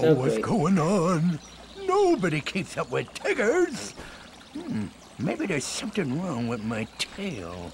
so oh, what's great. going on? Nobody keeps up with tigers. Hmm, maybe there's something wrong with my tail.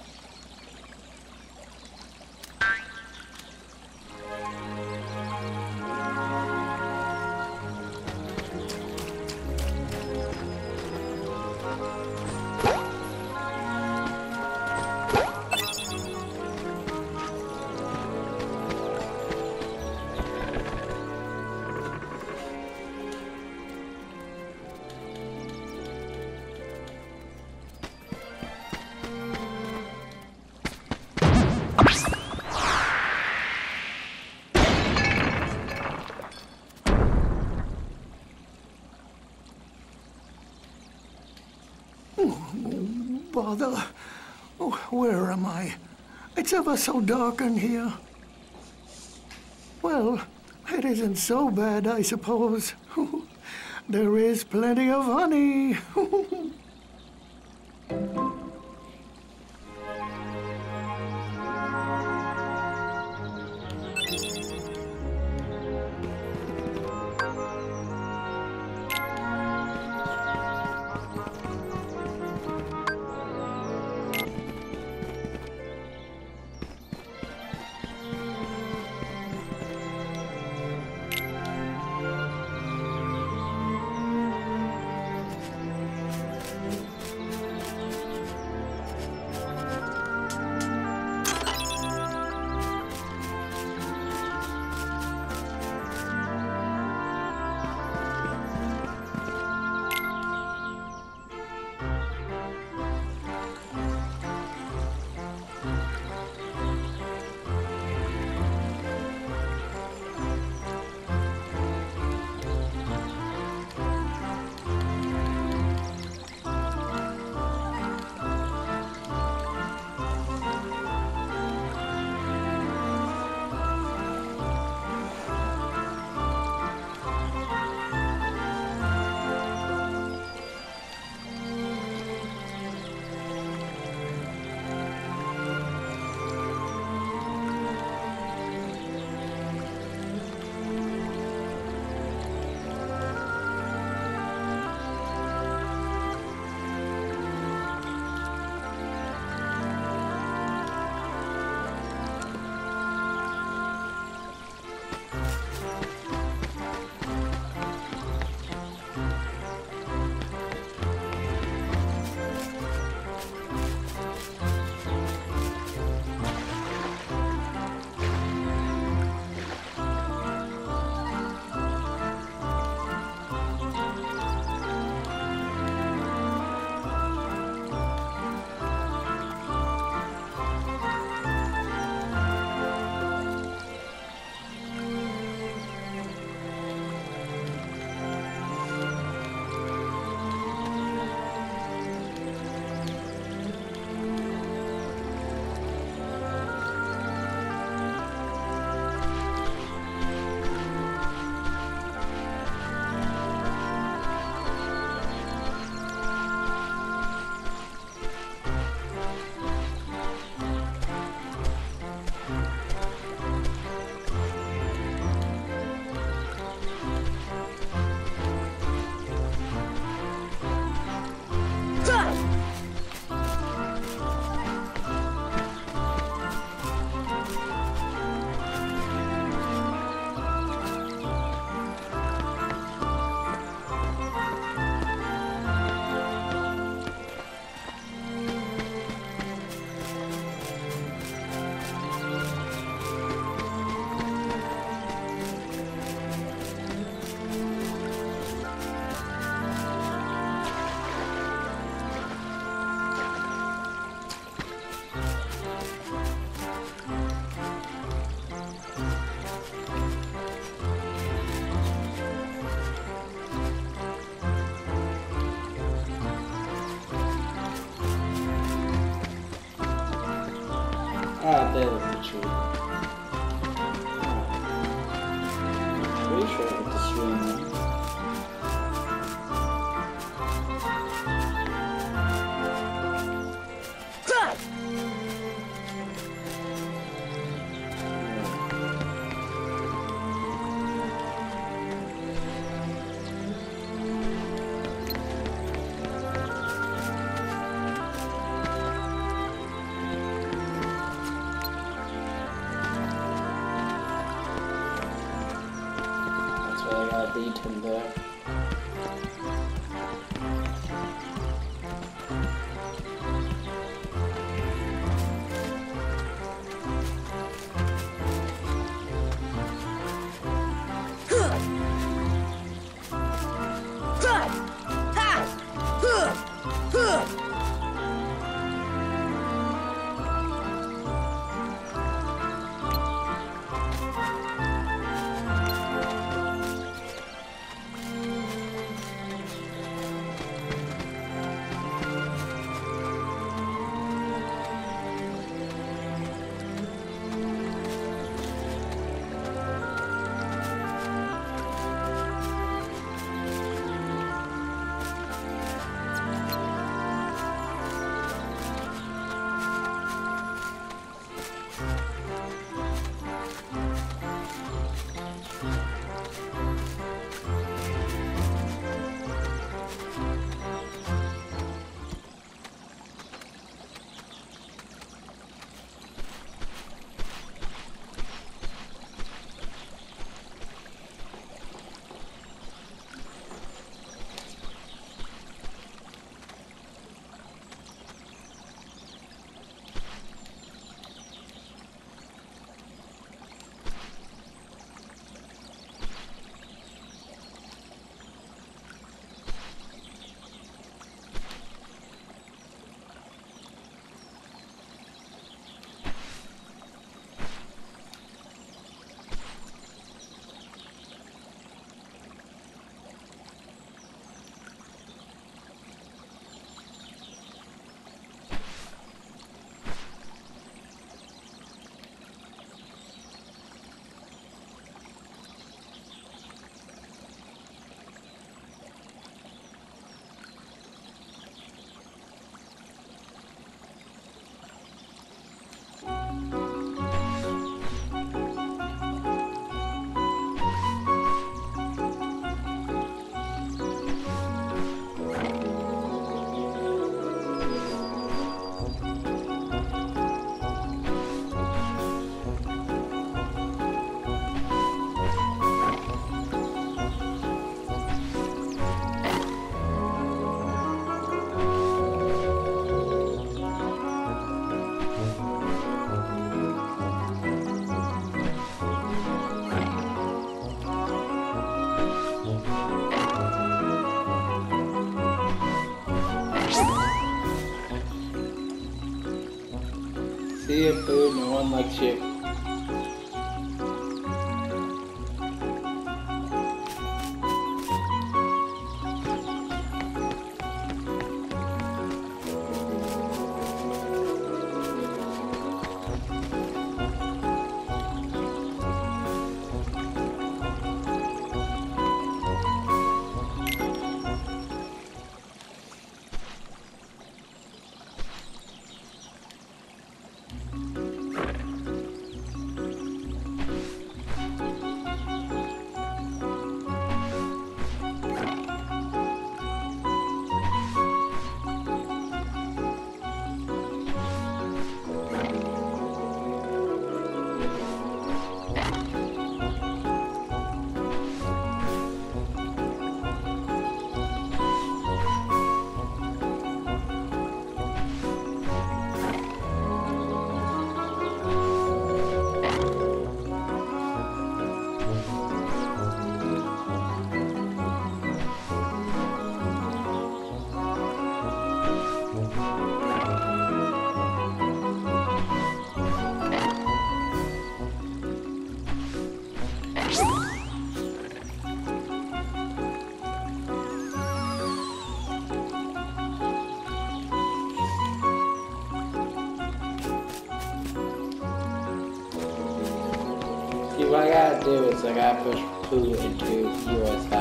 Oh, where am I? It's ever so dark in here. Well, it isn't so bad, I suppose. there is plenty of honey. boom, and one like I do is push Pooh into Yora's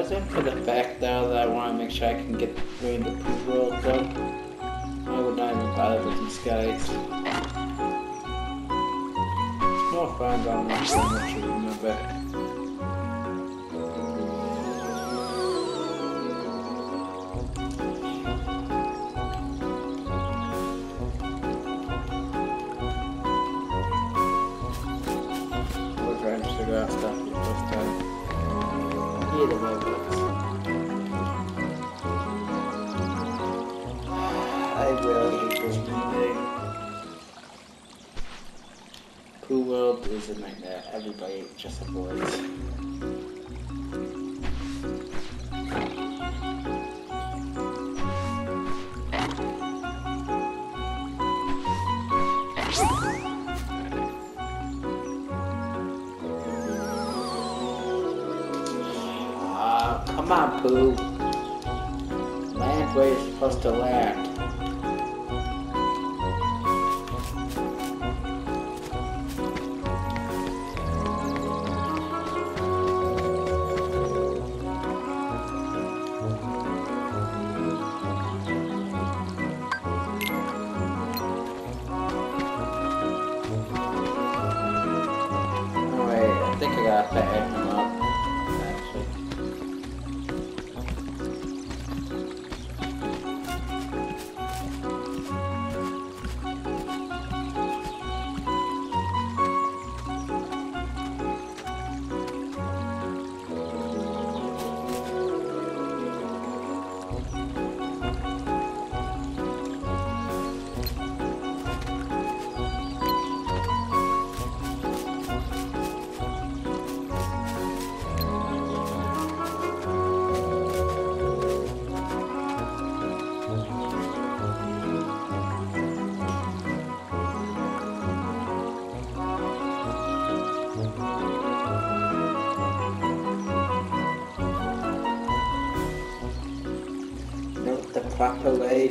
wasn't for the fact though that I want to make sure I can get through the world though. I would not even bother with these guys. It's more fun than you remember. I really hate this remake. Pooh World is a nightmare. Everybody just avoids. Pooh. Land where you're to land. Note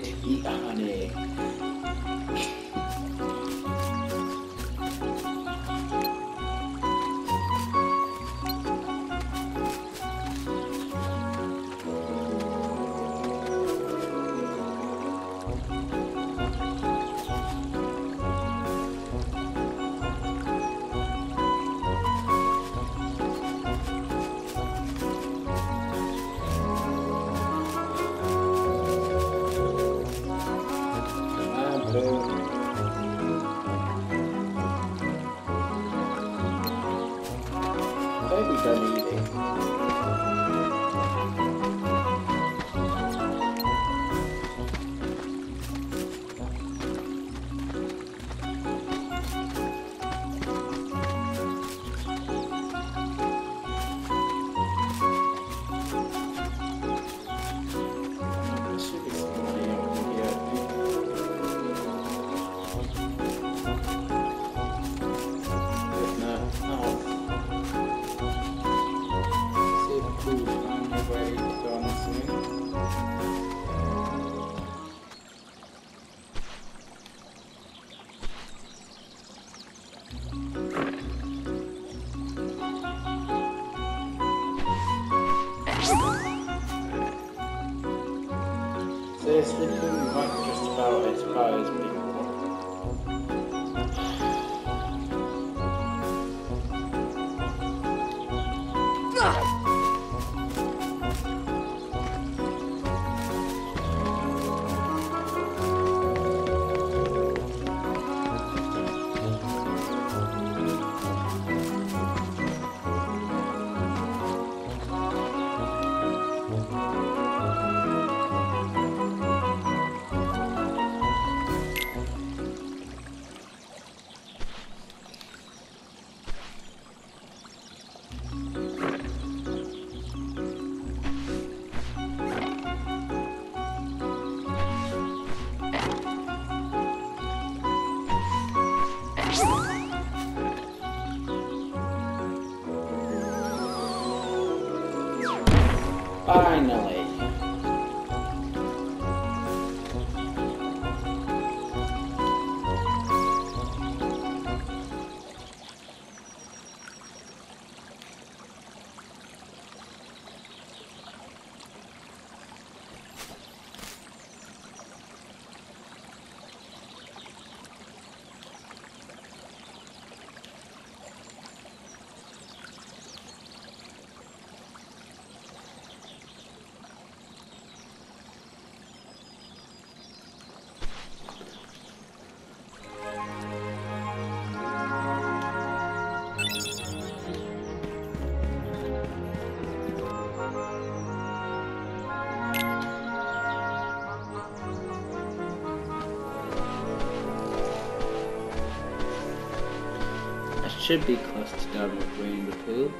should be close to done with Winnie the Pooh.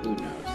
Ability?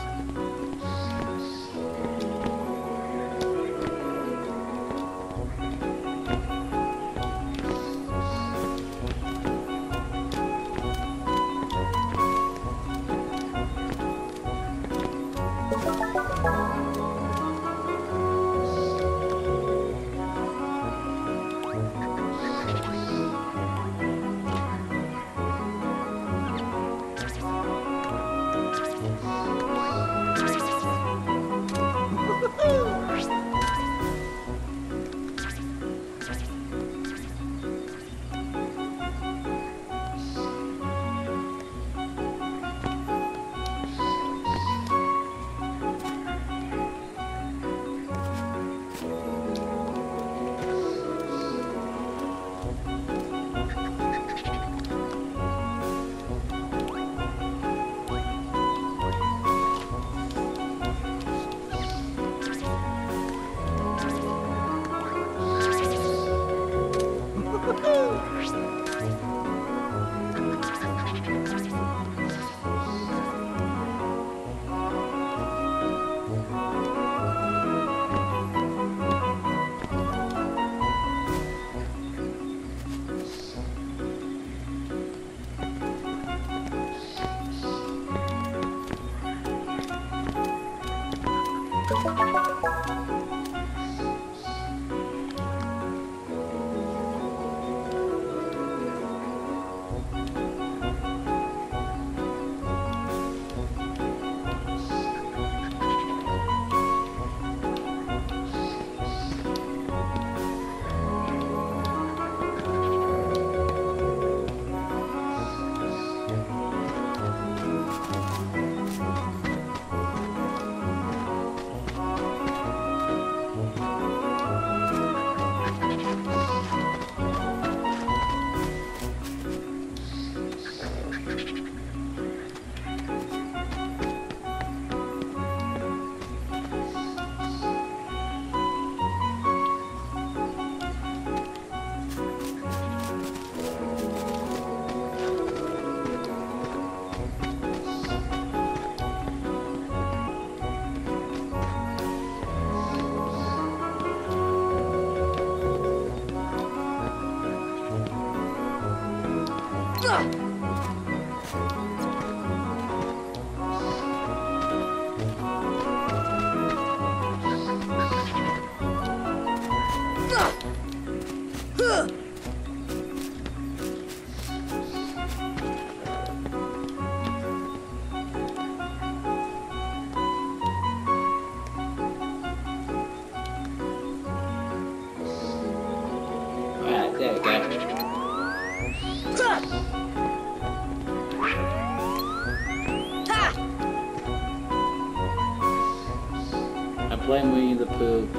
The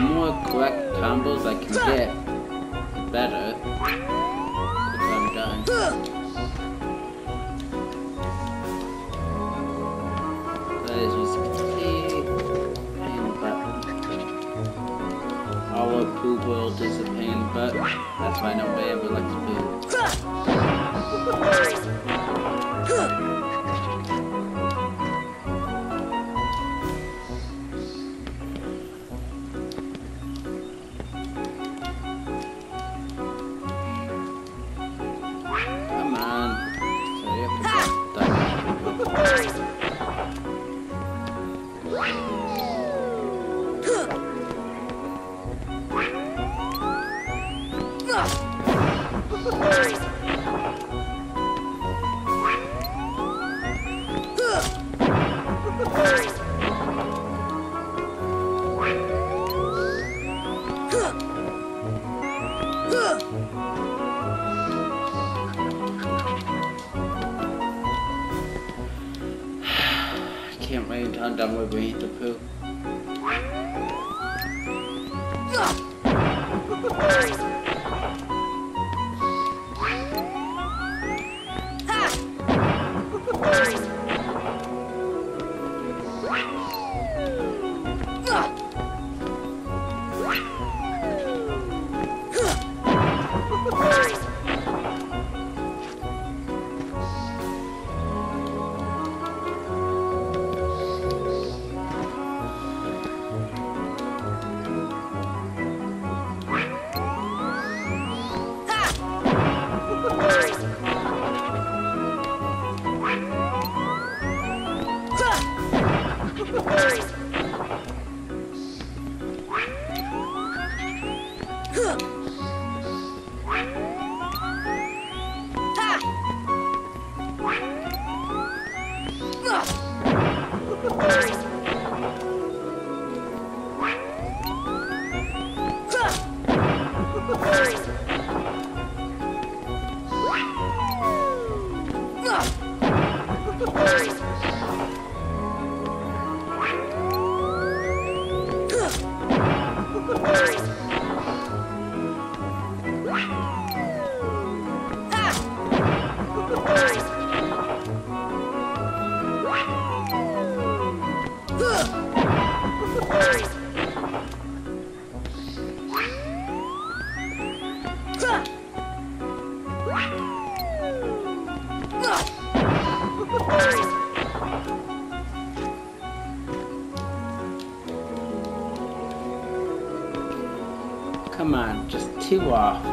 more correct combos I can get, the better. If I'm done. That is just complete pain in butt. Of Pooh World is a pain butt. That's why nobody ever likes Pooh. On, just two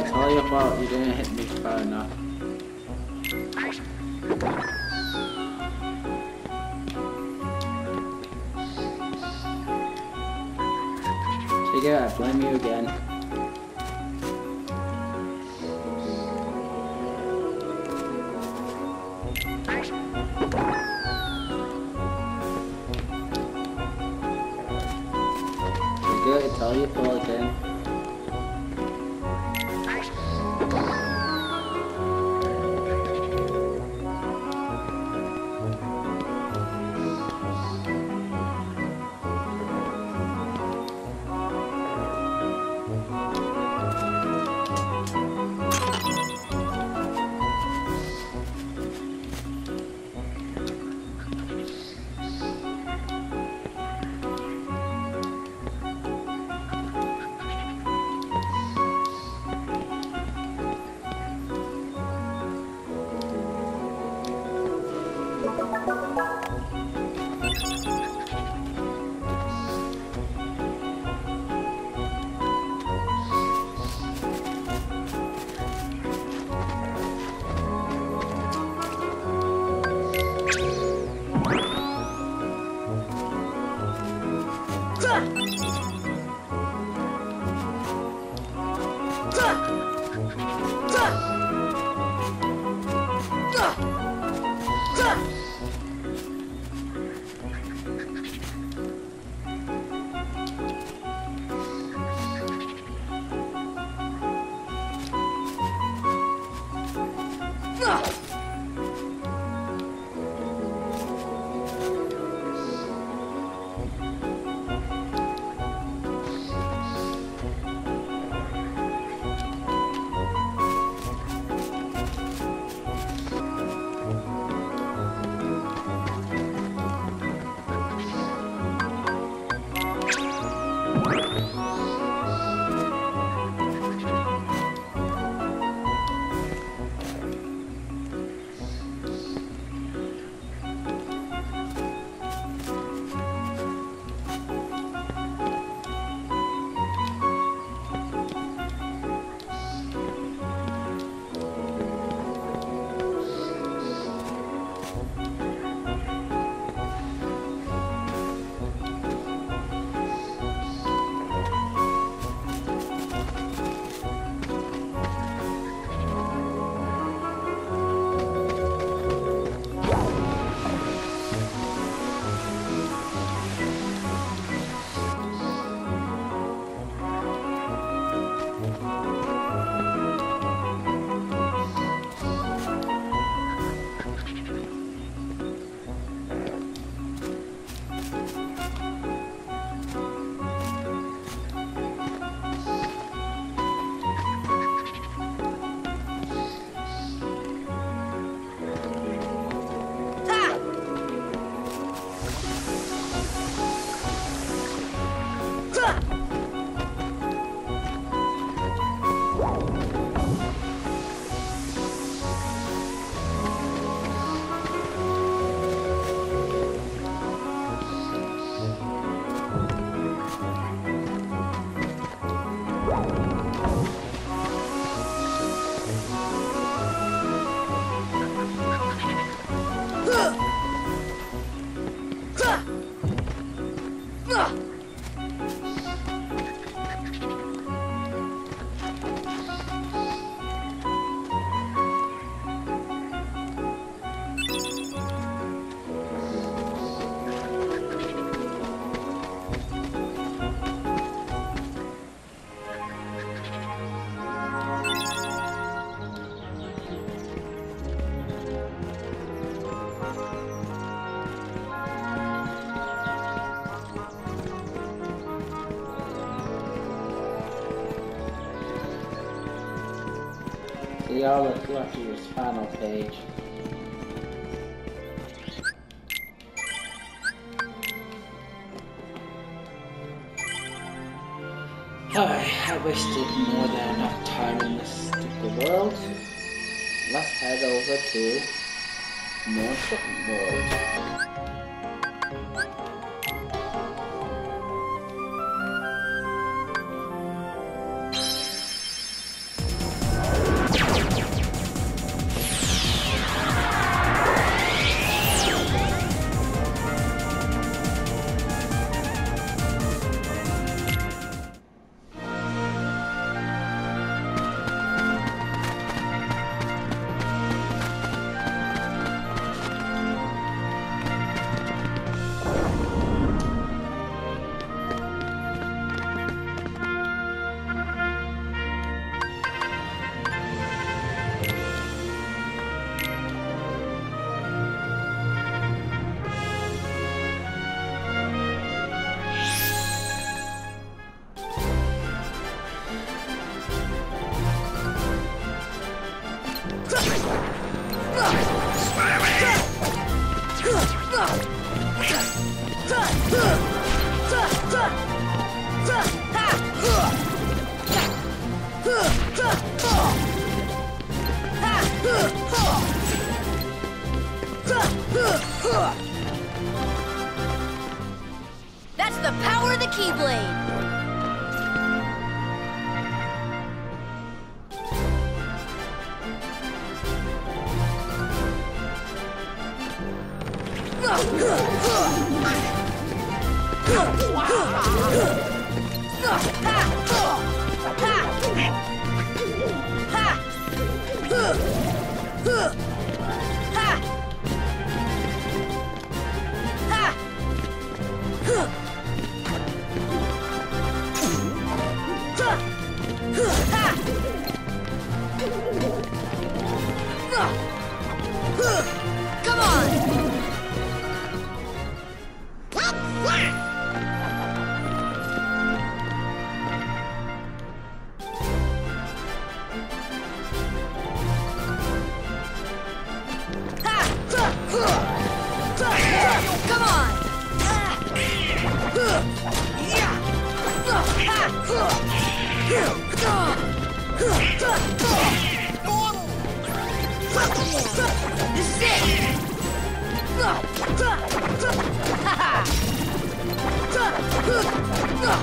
It's all your fault. You didn't hit me far enough. Tigger, I blame you again. Tigger, it's all your fault again. 谁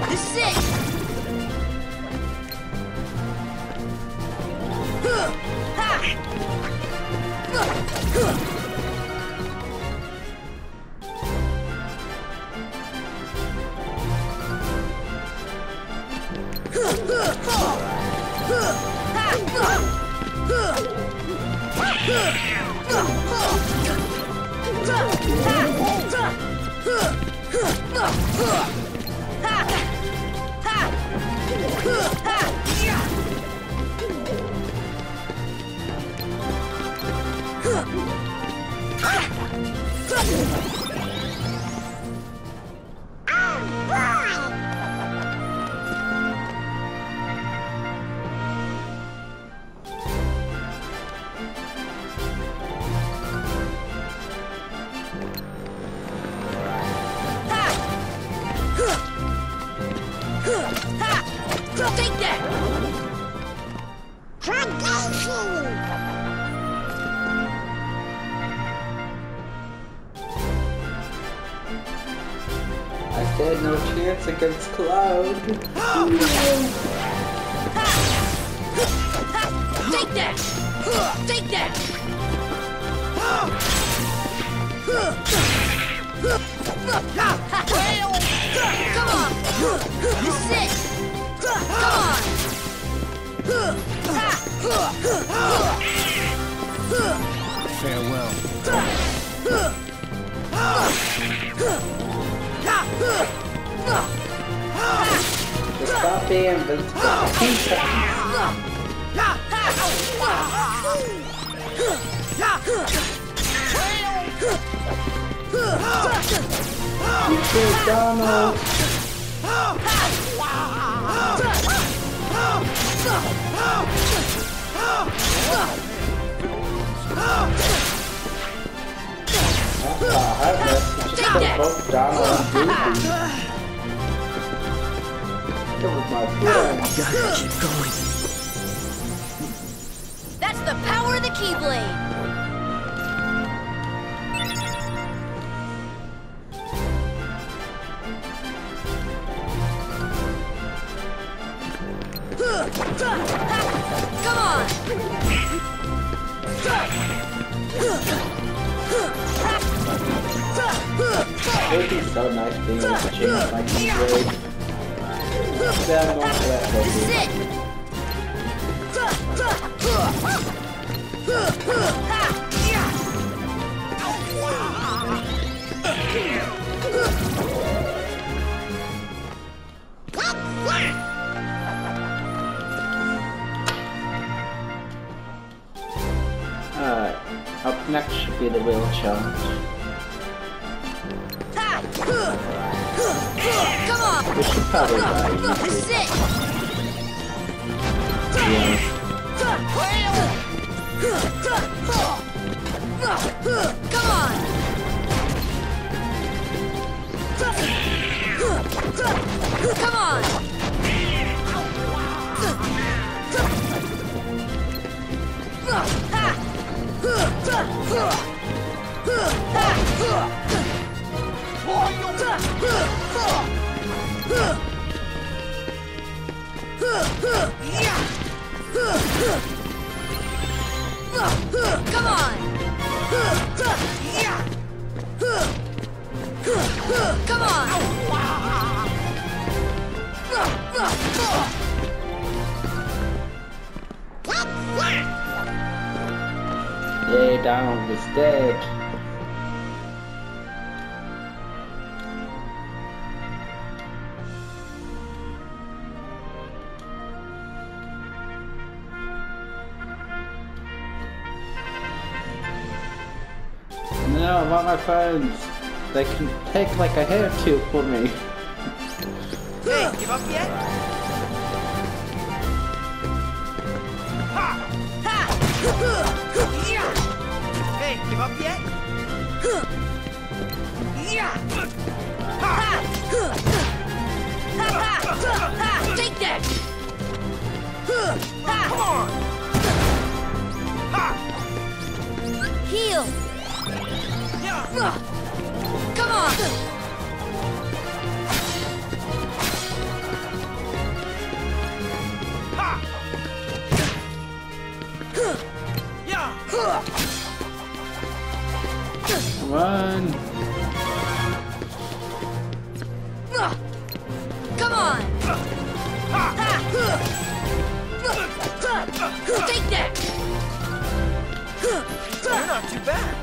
This is it! Being invincible. You killed Donald. Just Take that. both Donald and Goofy. Gotta keep going. That's the power of the Keyblade! Come on! It would be so nice being able to change my keyblade. One for that This is it! Alright, up next should be the wheel challenge. Come on! Come on! Phones. They can take like a hair tube for me. Not too bad.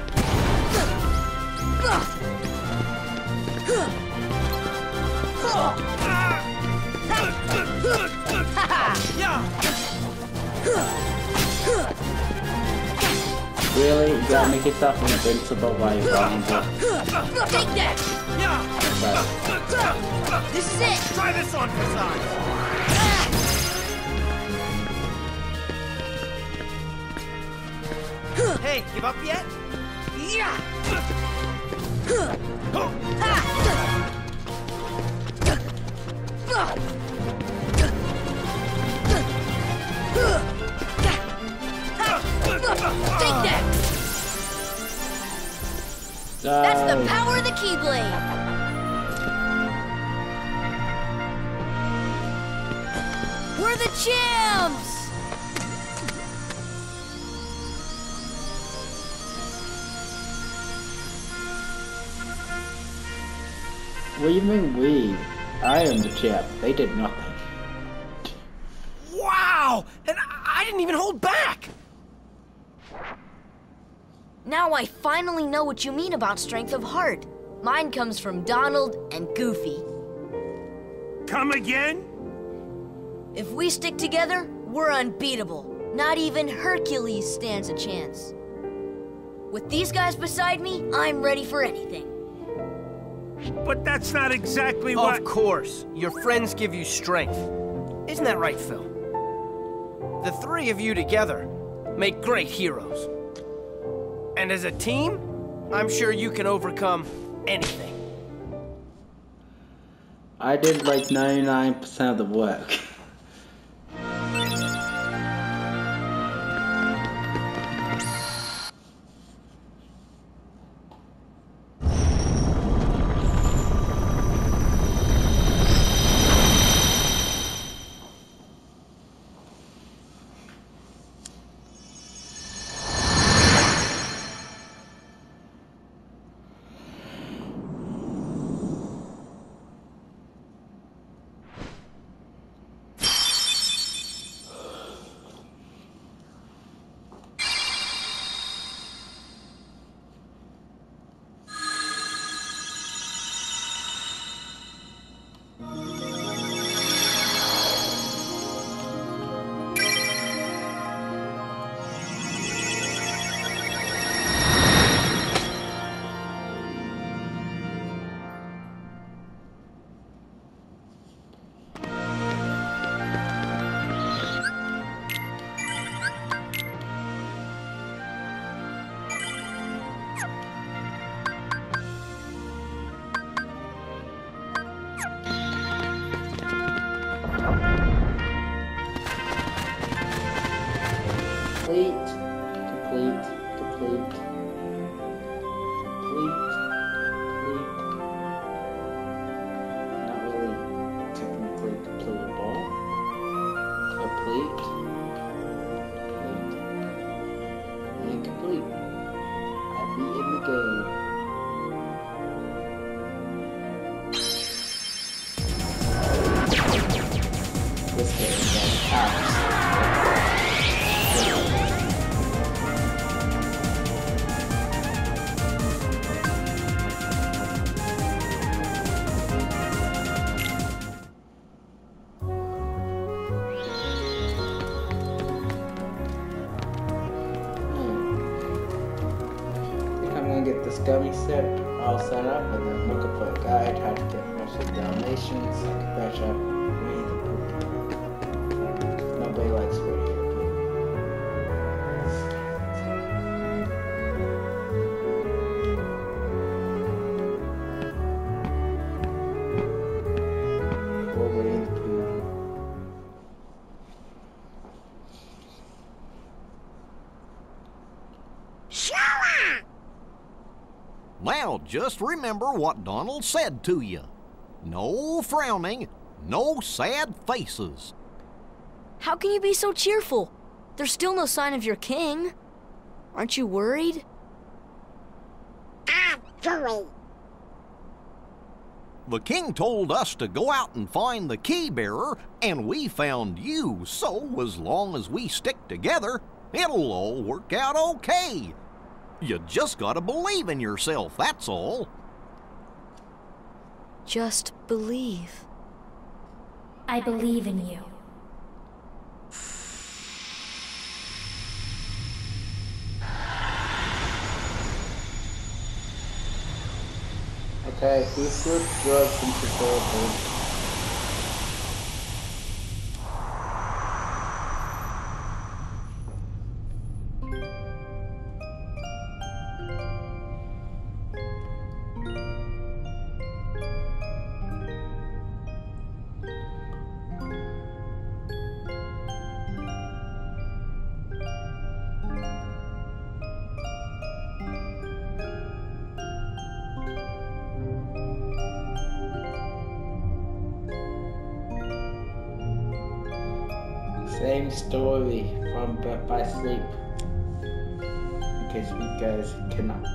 Really? You gotta make yourself invincible while you're running. Take that! But This is it! Try this on for size. Hey, give up yet? Yeah. Take that! That's the power of the Keyblade! We're the champs! What do you mean we? I am the champ. They did nothing. Wow! And I I didn't even hold back! Now I finally know what you mean about strength of heart. Mine comes from Donald and Goofy. Come again? If we stick together, we're unbeatable. Not even Hercules stands a chance. With these guys beside me, I'm ready for anything. But that's not exactly what- Of course. Your friends give you strength. Isn't that right, Phil? The three of you together make great heroes. And as a team, I'm sure you can overcome anything. I did like 99% of the work. just remember what Donald said to you. No frowning, no sad faces. How can you be so cheerful? There's still no sign of your king. Aren't you worried? I'm worried. The king told us to go out and find the key bearer, and we found you, so as long as we stick together, it'll all work out okay. You just gotta believe in yourself, that's all. Just believe. I believe in you. Okay, this slipped drugs into Philippines? Same story from Birth by Sleep. because you guys cannot.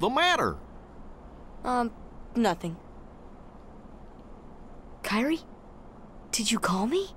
The matter? Um, nothing. Kairi? Did you call me?